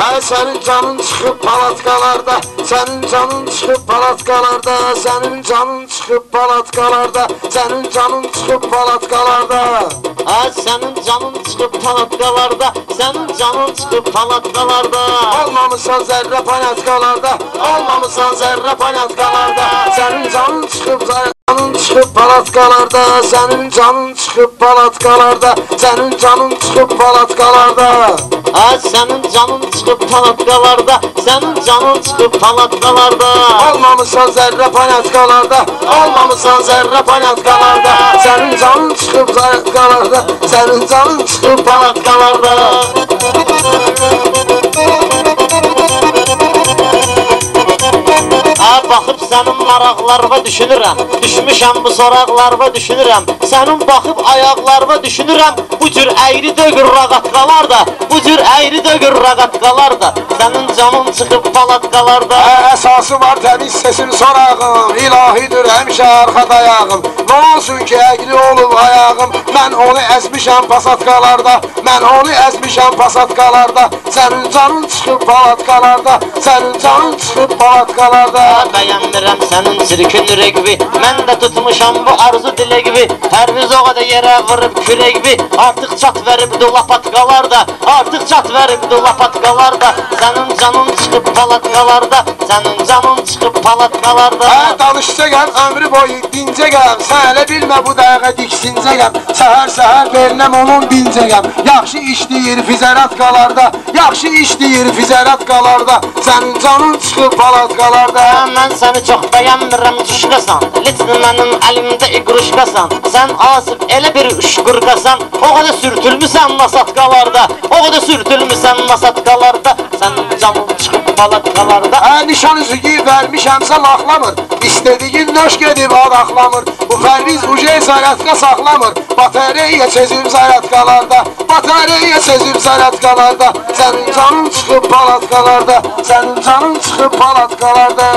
Hə sənin canın çıxıb palatkalarda, sənin canın çıxıb palatkalarda, sənin canın çıxıb palatkalarda, sənin canın çıxıb palatkalarda. Hə sənin canın çıxıb palatkalarda, sənin canın çıxıb palatkalarda. Olmamısan zərrə palatkalarda, olmamısan zərrə palatkalarda, sənin canın çıxıb zərrə Canın çıxıb palatkalarda, sənin canın çıxıb palatkalarda, sənin canın çıxıb palatkalarda. Hə sənin canın çıxıb palatkalarda, sənin canın çıxıb palatkalarda. Olmamısan zərrə palatkalarda, olmamısan zərrə palatkalarda, sənin canın çıxıb palatkalarda, sənin canın çıxıb palatkalarda. Sənin maraqlarına düşünürəm. Düşmüşəm bu soraqlarına düşünürəm. Sənin baxıb ayaqlarına düşünürəm. Bu cür əyri dögür raqatqalar da, bu cür əyri dögür raqatqalar da. Sənin canın çıxıb palatqalarda. Hə, əsası var təmiz sesin sorağım, ilahidir həmişə arxada ayağım. Nə olsun ki, əqli olub ayağım, mən onu əzmişəm pasatkalarda, mən onu əzmişəm pasatkalarda, sənin canın çıxıb palatkalarda, sənin canın çıxıb palatkalarda. Bəyənmirəm sənin çirkin ürəkvi Mən də tutmuşam bu arzu diləkvi Pərviz o qədər yerə vurub kürəkvi. Artıq çat veribdi lapatqalar da Artıq çat veribdi lapatqalar da Sənin canın çıxıb palatqalarda Sənin canın palatqalarda Hə, danışacaqam ömrü boyu dincəgəm, sən elə bilmə bu dəqiqə diksincəgəm. Səhər-səhər veriləm onun dincəgəm. Yaxşı işləyir fizeratkalarda, yaxşı işləyir fizeratkalarda. Sənin canın çıxıb palatkalarda. Hə, Mən səni çox bəyənmirəm cuşqasan Litni mənim əlimdə iqruşqasan Sən asıb elə bir uşqurqasan O qədər sürtülmüsən masatqalarda O qədər sürtülmüsən masatqalarda Sənin canın çıxıb palatqalarda Hə, nişan üzüyü vermişəmsə laxlamır. İstədiyin nöş gedib adaxlamır. Bu fərviz uje zaratka saxlamır. Batareya çözüb zaratkalarda. Batareya çözüb zaratkalarda. Sənin canın çıxıb palatkalarda. Sənin canın çıxıb palatkalarda.